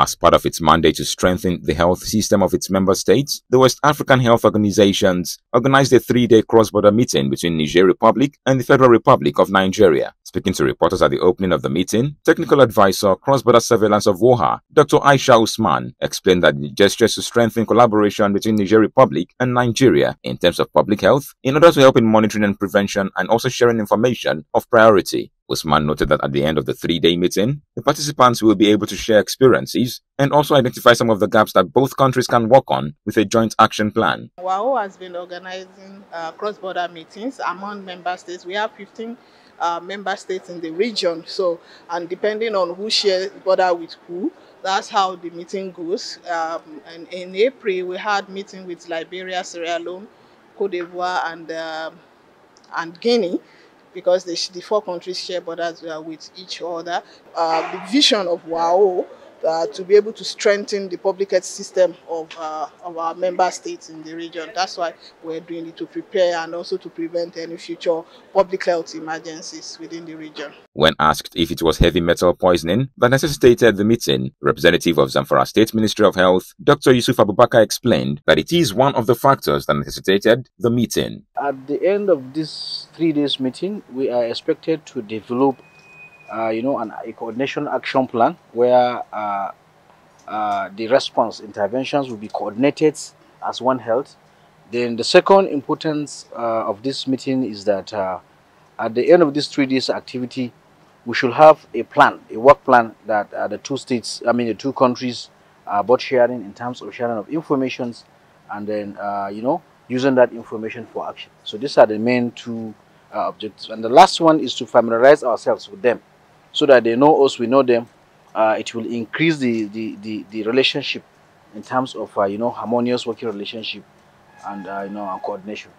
As part of its mandate to strengthen the health system of its member states, the West African Health Organizations organized a three-day cross-border meeting between Niger Republic and the Federal Republic of Nigeria. Speaking to reporters at the opening of the meeting, technical advisor, cross-border surveillance of WAHO, Dr. Aisha Usman, explained that the gestures to strengthen collaboration between Niger Republic and Nigeria in terms of public health in order to help in monitoring and prevention and also sharing information of priority. Usman noted that at the end of the three-day meeting, the participants will be able to share experiences and also identify some of the gaps that both countries can work on with a joint action plan. WAHO has been organizing uh, cross-border meetings among member states. We have 15 uh, member states in the region. So, and depending on who shares border with who, that's how the meeting goes. Um, and in April, we had meeting with Liberia, Sierra Leone, Cote d'Ivoire, and um, and Guinea because the, the four countries share borders with each other. Uh, the vision of WAHO uh, to be able to strengthen the public health system of, uh, of our member states in the region. That's why we're doing it to prepare and also to prevent any future public health emergencies within the region. When asked if it was heavy metal poisoning that necessitated the meeting, representative of Zamfara State Ministry of Health, Dr. Yusuf Abubakar explained that it is one of the factors that necessitated the meeting. At the end of this three days meeting, we are expected to develop uh, you know, an, a coordination action plan where uh, uh, the response interventions will be coordinated as one health. Then the second importance uh, of this meeting is that uh, at the end of this three days activity, we should have a plan, a work plan that uh, the two states, I mean the two countries are both sharing in terms of sharing of informations and then, you know, using that information for action. So these are the main two objectives. And the last one is to familiarize ourselves with them so that they know us, we know them. Uh, it will increase the, the, the, the, relationship in terms of, uh, you know, harmonious working relationship and, uh, you know, coordination.